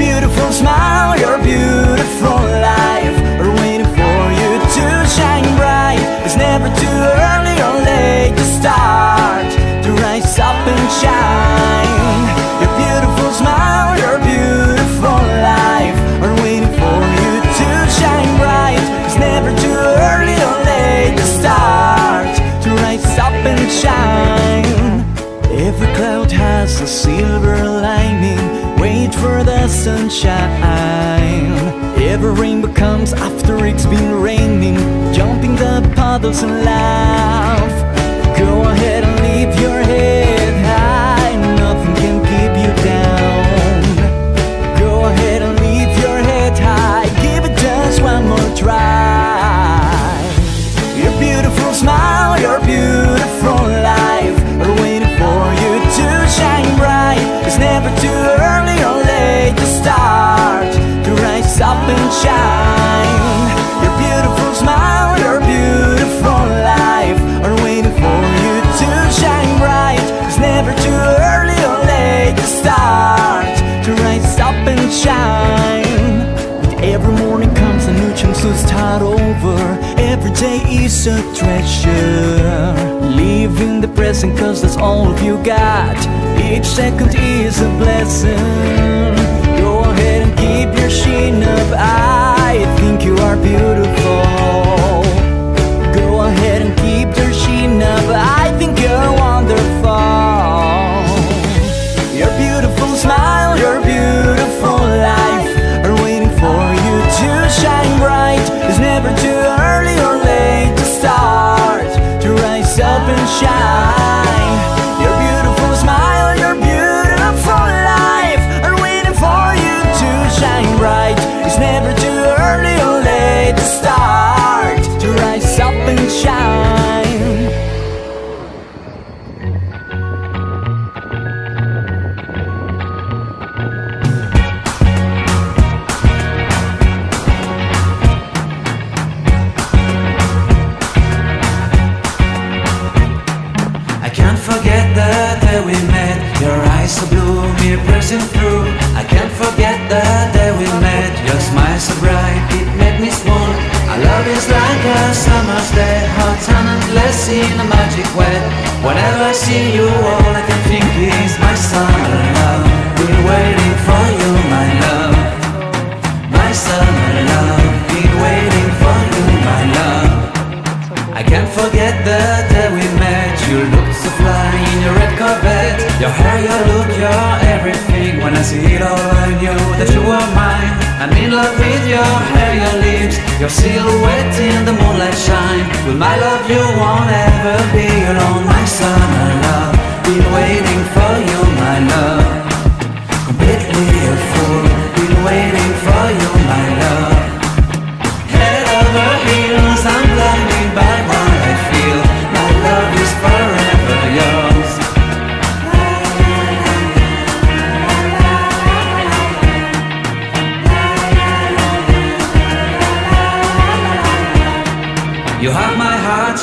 beautiful smile, your beautiful sunshine. Every rainbow comes after it's been raining. Jumping the puddles and laugh. Go ahead and leave your head Every day is a treasure. Live in the present, cause that's all you got. Each second is a blessing. Go ahead and keep your chin up. I think you are beautiful. I can't forget the day we met. Your smile so bright, it made me swoon. Our love is like a summer's day, hot and endless in a magic way. Whenever I see you, all I can think is my summer love. Been waiting for you, my love. Your your lips, your silhouette in the moonlight shine. With my love, you won't ever be alone. My summer love, been waiting for you, my love. Completely a fool, been waiting for you, my love.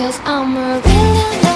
Cause I'm a millionaire